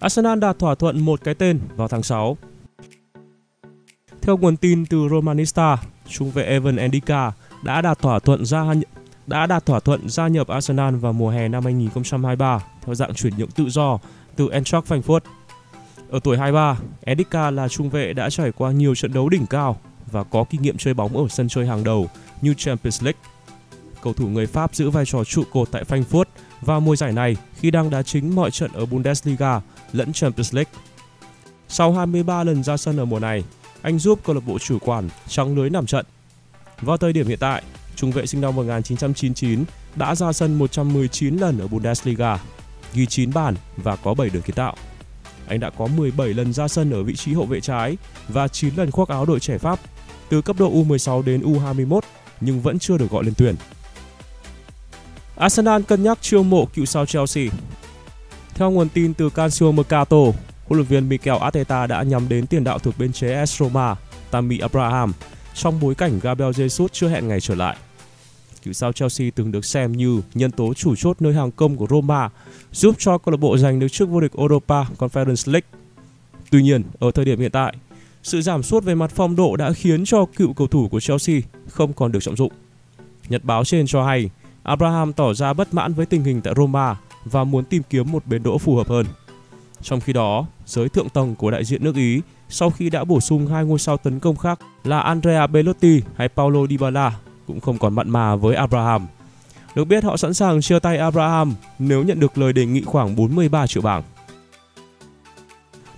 Arsenal đạt thỏa thuận một cái tên vào tháng 6. Theo nguồn tin từ Romanista, trung vệ Evan Endika đã đạt thỏa thuận gia đã đạt thỏa thuận gia nhập Arsenal vào mùa hè năm 2023 theo dạng chuyển nhượng tự do từ Eintracht Frankfurt. Ở tuổi 23, Endika là trung vệ đã trải qua nhiều trận đấu đỉnh cao và có kinh nghiệm chơi bóng ở sân chơi hàng đầu như Champions League. Cầu thủ người Pháp giữ vai trò trụ cột tại Frankfurt vào mùa giải này khi đang đá chính mọi trận ở Bundesliga lẫn Champions League. Sau 23 lần ra sân ở mùa này, anh giúp câu lạc bộ chủ quản trắng lưới nằm trận. Vào thời điểm hiện tại, trung vệ sinh năm 1999 đã ra sân 119 lần ở Bundesliga, ghi 9 bàn và có 7 đường kiến tạo. Anh đã có 17 lần ra sân ở vị trí hậu vệ trái và 9 lần khoác áo đội trẻ Pháp, từ cấp độ U16 đến U21 nhưng vẫn chưa được gọi lên tuyển. Arsenal cân nhắc chiêu mộ cựu sao Chelsea. Theo nguồn tin từ Calcio Mercato, huấn luyện viên Mikel Arteta đã nhắm đến tiền đạo thuộc bên chế AS Roma, Tammy Abraham, trong bối cảnh Gabriel Jesus chưa hẹn ngày trở lại. Cựu sao Chelsea từng được xem như nhân tố chủ chốt nơi hàng công của Roma, giúp cho câu lạc bộ giành được chức vô địch Europa Conference League. Tuy nhiên, ở thời điểm hiện tại, sự giảm sút về mặt phong độ đã khiến cho cựu cầu thủ của Chelsea không còn được trọng dụng. Nhật báo trên cho hay, Abraham tỏ ra bất mãn với tình hình tại Roma và muốn tìm kiếm một bến đỗ phù hợp hơn. Trong khi đó, giới thượng tầng của đại diện nước Ý sau khi đã bổ sung hai ngôi sao tấn công khác là Andrea Belotti hay Paulo Dybala cũng không còn mặn mà với Abraham. Được biết họ sẵn sàng chia tay Abraham nếu nhận được lời đề nghị khoảng 43 triệu bảng.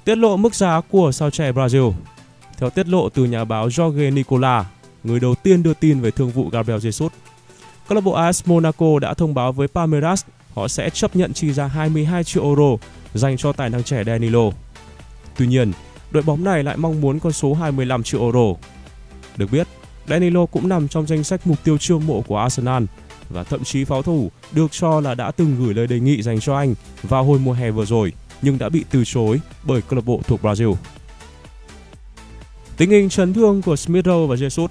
Tiết lộ mức giá của sao trẻ Brazil Theo tiết lộ từ nhà báo Jorge Nicola, người đầu tiên đưa tin về thương vụ Gabriel Jesus, câu lạc bộ AS Monaco đã thông báo với Palmeiras họ sẽ chấp nhận chi ra 22 triệu euro dành cho tài năng trẻ Danilo. Tuy nhiên, đội bóng này lại mong muốn con số 25 triệu euro. Được biết, Danilo cũng nằm trong danh sách mục tiêu chiêu mộ của Arsenal và thậm chí pháo thủ được cho là đã từng gửi lời đề nghị dành cho anh vào hồi mùa hè vừa rồi nhưng đã bị từ chối bởi câu lạc bộ thuộc Brazil. Tình hình chấn thương của Smith Rowe và Jesus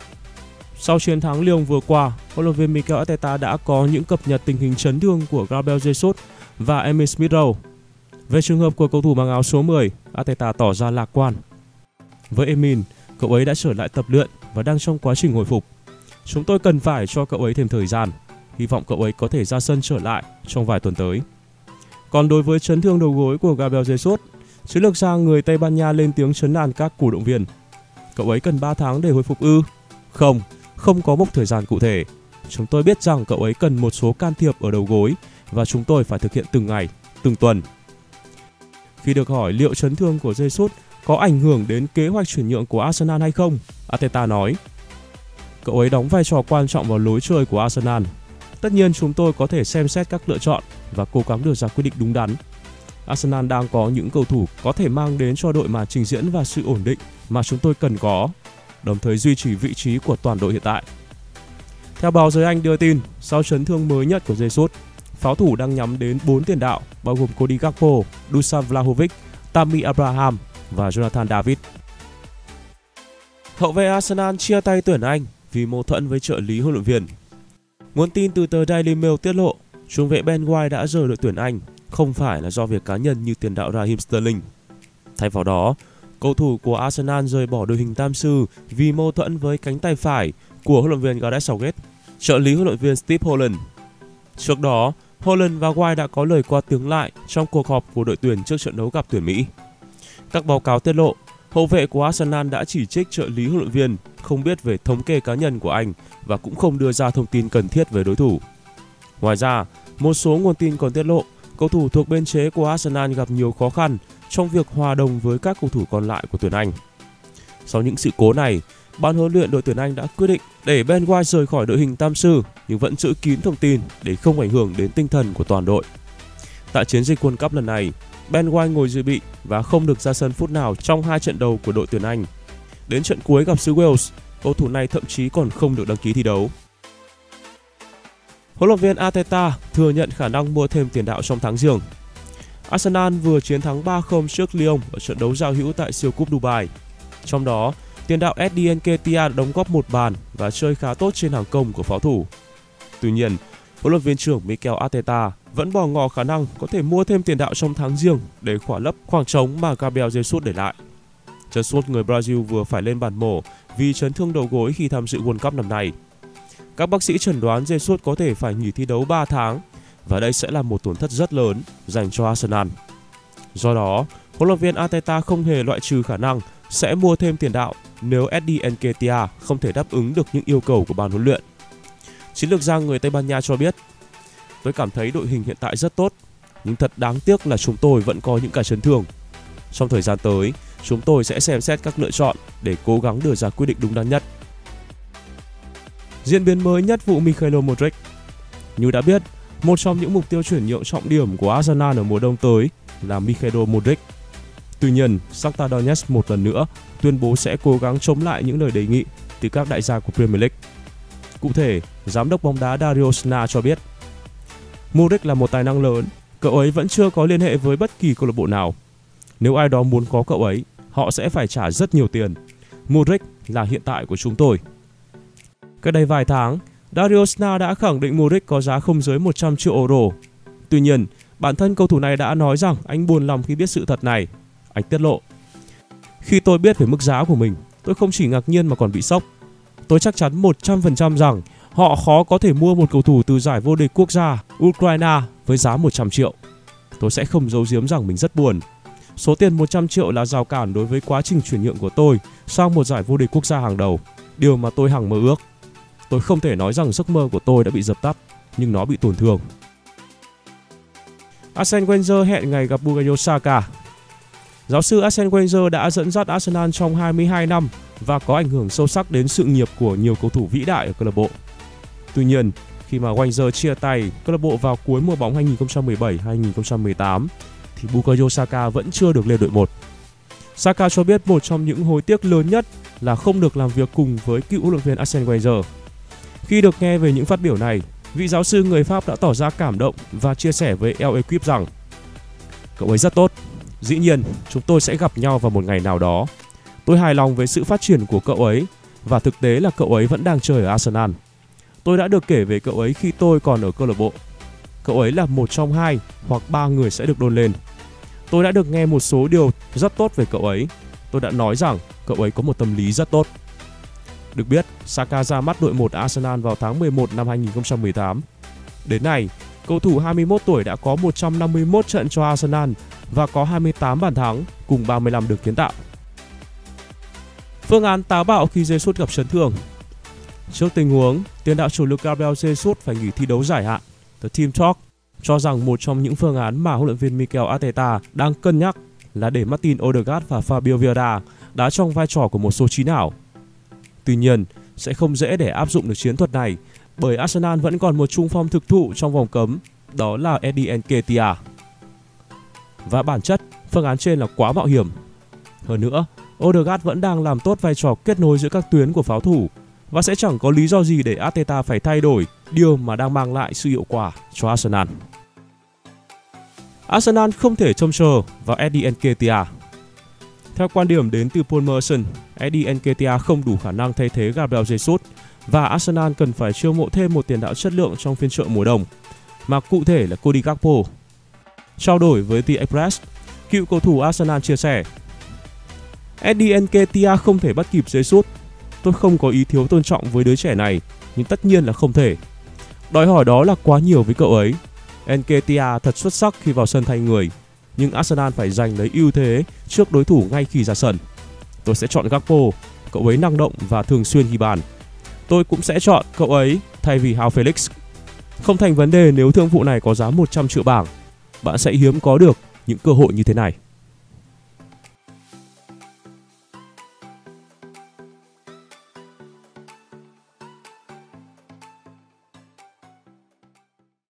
sau chiến thắng Lyon vừa qua, huấn luyện viên Mikel Arteta đã có những cập nhật tình hình chấn thương của Gabriel Jesus và Emil Smith Rowe. Về trường hợp của cầu thủ mang áo số 10, Arteta tỏ ra lạc quan. Với Emil, cậu ấy đã trở lại tập luyện và đang trong quá trình hồi phục. Chúng tôi cần phải cho cậu ấy thêm thời gian. Hy vọng cậu ấy có thể ra sân trở lại trong vài tuần tới. Còn đối với chấn thương đầu gối của Gabriel Jesus, chiến lược gia người Tây Ban Nha lên tiếng chấn an các cổ động viên. Cậu ấy cần 3 tháng để hồi phục ư? Không, không có mốc thời gian cụ thể. Chúng tôi biết rằng cậu ấy cần một số can thiệp ở đầu gối và chúng tôi phải thực hiện từng ngày, từng tuần. Khi được hỏi liệu chấn thương của Jesus có ảnh hưởng đến kế hoạch chuyển nhượng của Arsenal hay không, Ateta nói Cậu ấy đóng vai trò quan trọng vào lối chơi của Arsenal. Tất nhiên chúng tôi có thể xem xét các lựa chọn và cố gắng đưa ra quyết định đúng đắn. Arsenal đang có những cầu thủ có thể mang đến cho đội mà trình diễn và sự ổn định mà chúng tôi cần có đồng thời duy trì vị trí của toàn đội hiện tại. Theo báo giới Anh đưa tin, sau chấn thương mới nhất của Jesus, pháo thủ đang nhắm đến 4 tiền đạo bao gồm Cody Gakpo, Dusan Vlahovic, Tammy Abraham và Jonathan David. Hậu vệ Arsenal chia tay tuyển Anh vì mâu thuẫn với trợ lý huấn luyện viên. Nguồn tin từ tờ Daily Mail tiết lộ, trung vệ Ben White đã rời đội tuyển Anh không phải là do việc cá nhân như tiền đạo Raheem Sterling. Thay vào đó, Cầu thủ của Arsenal rời bỏ đội hình tam sư vì mâu thuẫn với cánh tay phải của huấn luyện viên Gareth Southgate, trợ lý huấn luyện viên Steve Holland. Trước đó, Holland và White đã có lời qua tiếng lại trong cuộc họp của đội tuyển trước trận đấu gặp tuyển Mỹ. Các báo cáo tiết lộ, hậu vệ của Arsenal đã chỉ trích trợ lý huấn luyện viên không biết về thống kê cá nhân của anh và cũng không đưa ra thông tin cần thiết về đối thủ. Ngoài ra, một số nguồn tin còn tiết lộ cầu thủ thuộc bên chế của Arsenal gặp nhiều khó khăn trong việc hòa đồng với các cầu thủ còn lại của tuyển Anh. Sau những sự cố này, ban huấn luyện đội tuyển Anh đã quyết định để Ben White rời khỏi đội hình tam sư nhưng vẫn giữ kín thông tin để không ảnh hưởng đến tinh thần của toàn đội. Tại chiến dịch World Cup lần này, Ben White ngồi dự bị và không được ra sân phút nào trong hai trận đầu của đội tuyển Anh. Đến trận cuối gặp xứ Wales, cầu thủ này thậm chí còn không được đăng ký thi đấu. Huấn luyện viên Ateta thừa nhận khả năng mua thêm tiền đạo trong tháng giêng Arsenal vừa chiến thắng 3-0 trước Lyon ở trận đấu giao hữu tại siêu cúp Dubai. Trong đó, tiền đạo Eddie Nketiah đóng góp một bàn và chơi khá tốt trên hàng công của pháo thủ. Tuy nhiên, huấn luyện viên trưởng Mikel Arteta vẫn bỏ ngỏ khả năng có thể mua thêm tiền đạo trong tháng riêng để khỏa lấp khoảng trống mà Gabriel Jesus để lại. Jesus người Brazil vừa phải lên bàn mổ vì chấn thương đầu gối khi tham dự World Cup năm nay. Các bác sĩ chẩn đoán Jesus có thể phải nghỉ thi đấu 3 tháng và đây sẽ là một tổn thất rất lớn dành cho Arsenal. Do đó, huấn luyện viên Arteta không hề loại trừ khả năng sẽ mua thêm tiền đạo nếu Eddie Nketiah không thể đáp ứng được những yêu cầu của ban huấn luyện. Chiến lược gia người Tây Ban Nha cho biết, tôi cảm thấy đội hình hiện tại rất tốt, nhưng thật đáng tiếc là chúng tôi vẫn có những cái chấn thương. Trong thời gian tới, chúng tôi sẽ xem xét các lựa chọn để cố gắng đưa ra quyết định đúng đắn nhất. Diễn biến mới nhất vụ Mikhailo Modric Như đã biết, một trong những mục tiêu chuyển nhượng trọng điểm của Arsenal ở mùa đông tới là Mikhailo Modric. Tuy nhiên, Shakhtar Donetsk một lần nữa tuyên bố sẽ cố gắng chống lại những lời đề nghị từ các đại gia của Premier League. Cụ thể, giám đốc bóng đá Dario Sna cho biết, Modric là một tài năng lớn, cậu ấy vẫn chưa có liên hệ với bất kỳ câu lạc bộ nào. Nếu ai đó muốn có cậu ấy, họ sẽ phải trả rất nhiều tiền. Modric là hiện tại của chúng tôi. Cách đây vài tháng, Dario Sna đã khẳng định Muric có giá không dưới 100 triệu euro. Tuy nhiên, bản thân cầu thủ này đã nói rằng anh buồn lòng khi biết sự thật này. Anh tiết lộ. Khi tôi biết về mức giá của mình, tôi không chỉ ngạc nhiên mà còn bị sốc. Tôi chắc chắn 100% rằng họ khó có thể mua một cầu thủ từ giải vô địch quốc gia Ukraine với giá 100 triệu. Tôi sẽ không giấu giếm rằng mình rất buồn. Số tiền 100 triệu là rào cản đối với quá trình chuyển nhượng của tôi sang một giải vô địch quốc gia hàng đầu, điều mà tôi hằng mơ ước. Tôi không thể nói rằng giấc mơ của tôi đã bị dập tắt, nhưng nó bị tổn thương. Arsene Wenger hẹn ngày gặp Bukayo Saka. Giáo sư Arsene Wenger đã dẫn dắt Arsenal trong 22 năm và có ảnh hưởng sâu sắc đến sự nghiệp của nhiều cầu thủ vĩ đại ở câu lạc bộ. Tuy nhiên, khi mà Wenger chia tay câu lạc bộ vào cuối mùa bóng 2017-2018 thì Bukayo Saka vẫn chưa được lên đội 1. Saka cho biết một trong những hối tiếc lớn nhất là không được làm việc cùng với cựu huấn luyện viên Arsene Wenger. Khi được nghe về những phát biểu này, vị giáo sư người Pháp đã tỏ ra cảm động và chia sẻ với El Equipe rằng Cậu ấy rất tốt. Dĩ nhiên, chúng tôi sẽ gặp nhau vào một ngày nào đó. Tôi hài lòng với sự phát triển của cậu ấy và thực tế là cậu ấy vẫn đang chơi ở Arsenal. Tôi đã được kể về cậu ấy khi tôi còn ở câu lạc bộ. Cậu ấy là một trong hai hoặc ba người sẽ được đôn lên. Tôi đã được nghe một số điều rất tốt về cậu ấy. Tôi đã nói rằng cậu ấy có một tâm lý rất tốt. Được biết, Saka ra mắt đội 1 Arsenal vào tháng 11 năm 2018. Đến nay, cầu thủ 21 tuổi đã có 151 trận cho Arsenal và có 28 bàn thắng cùng 35 được kiến tạo. Phương án táo bạo khi Jesus gặp chấn thương Trước tình huống, tiền đạo chủ lực Gabriel Jesus phải nghỉ thi đấu giải hạn, The Team Talk cho rằng một trong những phương án mà huấn luyện viên Mikel Arteta đang cân nhắc là để Martin Odegaard và Fabio Vieira đá trong vai trò của một số trí nào Tuy nhiên, sẽ không dễ để áp dụng được chiến thuật này bởi Arsenal vẫn còn một trung phong thực thụ trong vòng cấm, đó là Eddie Nketiah. Và bản chất, phương án trên là quá mạo hiểm. Hơn nữa, Odegaard vẫn đang làm tốt vai trò kết nối giữa các tuyến của pháo thủ và sẽ chẳng có lý do gì để Arteta phải thay đổi điều mà đang mang lại sự hiệu quả cho Arsenal. Arsenal không thể trông chờ vào Eddie Nketiah. Theo quan điểm đến từ Paul Merson, Eddie Nketiah không đủ khả năng thay thế Gabriel Jesus và Arsenal cần phải chiêu mộ thêm một tiền đạo chất lượng trong phiên chợ mùa đông, mà cụ thể là Cody Gakpo. Trao đổi với The Express, cựu cầu thủ Arsenal chia sẻ Eddie Nketiah không thể bắt kịp Jesus Tôi không có ý thiếu tôn trọng với đứa trẻ này, nhưng tất nhiên là không thể. Đòi hỏi đó là quá nhiều với cậu ấy. Nketiah thật xuất sắc khi vào sân thay người, nhưng Arsenal phải giành lấy ưu thế trước đối thủ ngay khi ra sân. Tôi sẽ chọn Gakpo, cậu ấy năng động và thường xuyên ghi bàn. Tôi cũng sẽ chọn cậu ấy thay vì Hao Felix. Không thành vấn đề nếu thương vụ này có giá 100 triệu bảng. Bạn sẽ hiếm có được những cơ hội như thế này.